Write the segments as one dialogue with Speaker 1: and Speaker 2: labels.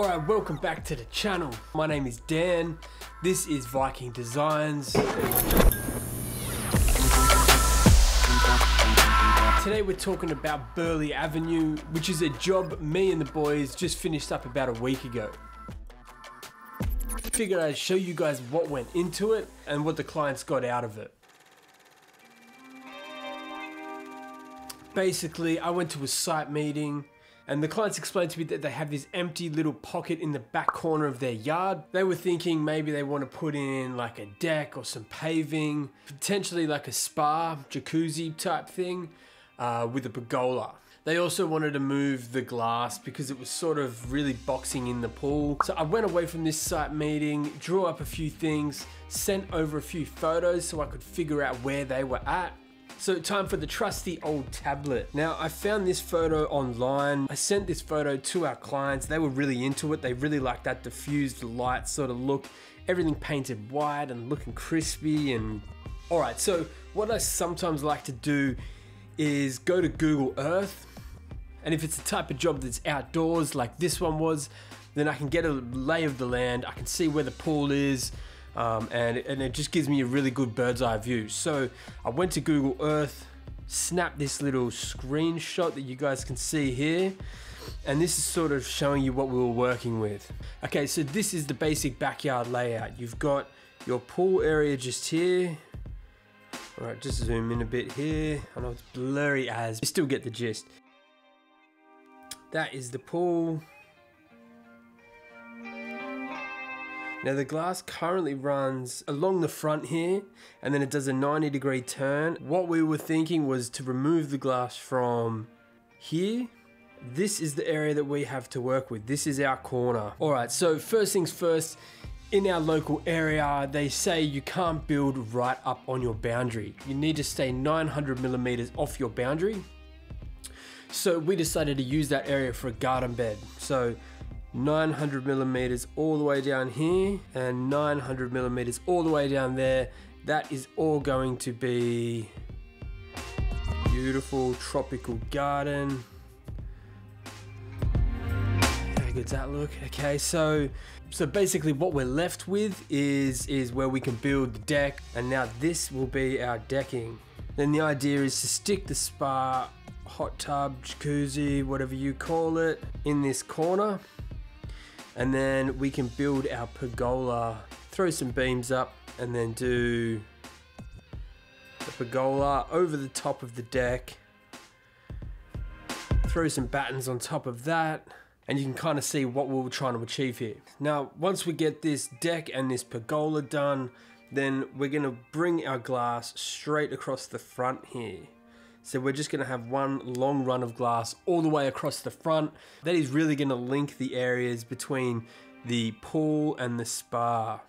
Speaker 1: Alright, welcome back to the channel. My name is Dan. This is Viking Designs. Today we're talking about Burly Avenue, which is a job me and the boys just finished up about a week ago. Figured I'd show you guys what went into it and what the clients got out of it. Basically, I went to a site meeting and the clients explained to me that they have this empty little pocket in the back corner of their yard. They were thinking maybe they want to put in like a deck or some paving, potentially like a spa, jacuzzi type thing uh, with a pergola. They also wanted to move the glass because it was sort of really boxing in the pool. So I went away from this site meeting, drew up a few things, sent over a few photos so I could figure out where they were at. So time for the trusty old tablet. Now I found this photo online. I sent this photo to our clients. They were really into it. They really liked that diffused light sort of look. Everything painted white and looking crispy and... Alright, so what I sometimes like to do is go to Google Earth and if it's the type of job that's outdoors like this one was, then I can get a lay of the land, I can see where the pool is, um, and, and it just gives me a really good bird's eye view. So I went to Google Earth, snapped this little screenshot that you guys can see here, and this is sort of showing you what we were working with. Okay, so this is the basic backyard layout. You've got your pool area just here, all right, just zoom in a bit here. I know it's blurry as, you still get the gist. That is the pool. Now the glass currently runs along the front here and then it does a 90 degree turn. What we were thinking was to remove the glass from here. This is the area that we have to work with. This is our corner. All right, so first things first, in our local area, they say you can't build right up on your boundary. You need to stay 900 millimeters off your boundary. So we decided to use that area for a garden bed. So 900 millimeters all the way down here and 900 millimeters all the way down there. That is all going to be beautiful tropical garden. How good's that look? Okay, so so basically what we're left with is, is where we can build the deck and now this will be our decking. Then the idea is to stick the spa, hot tub, jacuzzi, whatever you call it, in this corner. And then we can build our pergola, throw some beams up and then do the pergola over the top of the deck. Throw some battens on top of that and you can kind of see what we are trying to achieve here. Now, once we get this deck and this pergola done, then we're gonna bring our glass straight across the front here. So we're just gonna have one long run of glass all the way across the front. That is really gonna link the areas between the pool and the spa.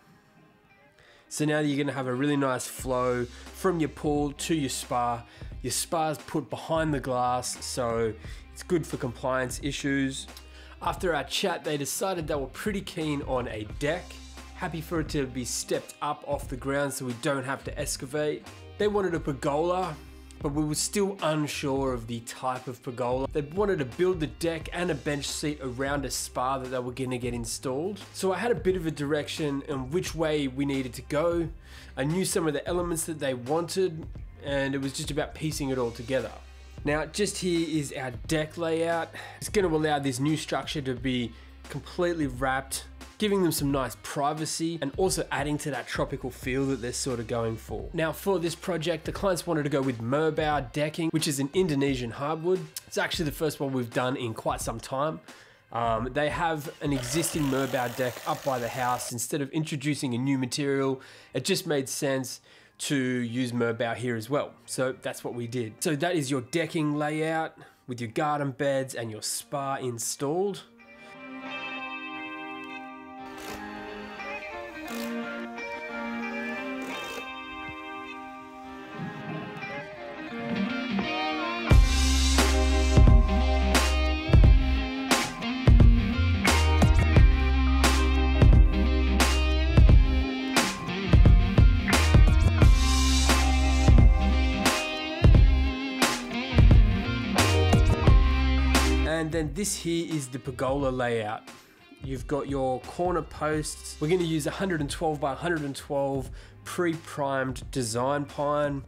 Speaker 1: So now you're gonna have a really nice flow from your pool to your spa. Your spa's put behind the glass, so it's good for compliance issues. After our chat, they decided they were pretty keen on a deck. Happy for it to be stepped up off the ground so we don't have to excavate. They wanted a pergola, but we were still unsure of the type of pergola. They wanted to build the deck and a bench seat around a spa that they were gonna get installed. So I had a bit of a direction on which way we needed to go. I knew some of the elements that they wanted and it was just about piecing it all together. Now just here is our deck layout. It's going to allow this new structure to be completely wrapped, giving them some nice privacy and also adding to that tropical feel that they're sort of going for. Now for this project, the clients wanted to go with Merbau decking, which is an Indonesian hardwood. It's actually the first one we've done in quite some time. Um, they have an existing Merbau deck up by the house. Instead of introducing a new material, it just made sense to use Merbau here as well. So that's what we did. So that is your decking layout with your garden beds and your spa installed. Then this here is the pergola layout. you've got your corner posts. We're gonna use 112 by 112 pre-primed design pine.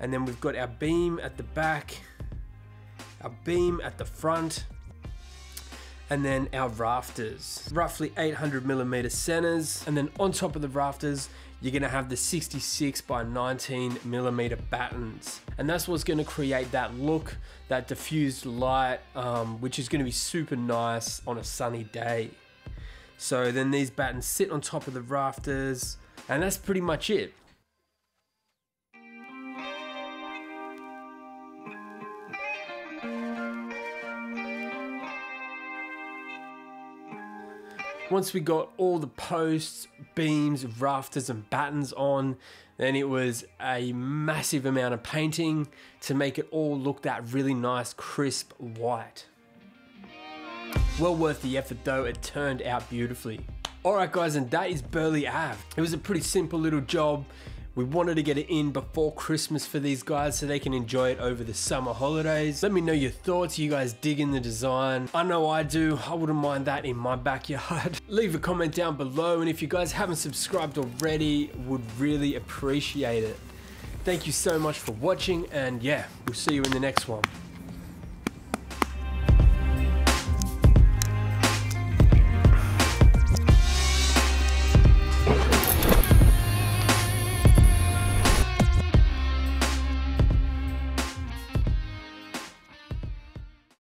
Speaker 1: And then we've got our beam at the back, our beam at the front, and then our rafters. Roughly 800 millimeter centers. And then on top of the rafters, you're gonna have the 66 by 19 millimeter battens. And that's what's gonna create that look, that diffused light, um, which is gonna be super nice on a sunny day. So then these battens sit on top of the rafters, and that's pretty much it. Once we got all the posts, beams, rafters and battens on, then it was a massive amount of painting to make it all look that really nice crisp white. Well worth the effort though, it turned out beautifully. Alright guys, and that is Burly Ave. It was a pretty simple little job. We wanted to get it in before Christmas for these guys so they can enjoy it over the summer holidays. Let me know your thoughts. You guys digging the design? I know I do. I wouldn't mind that in my backyard. Leave a comment down below and if you guys haven't subscribed already, would really appreciate it. Thank you so much for watching and yeah, we'll see you in the next one.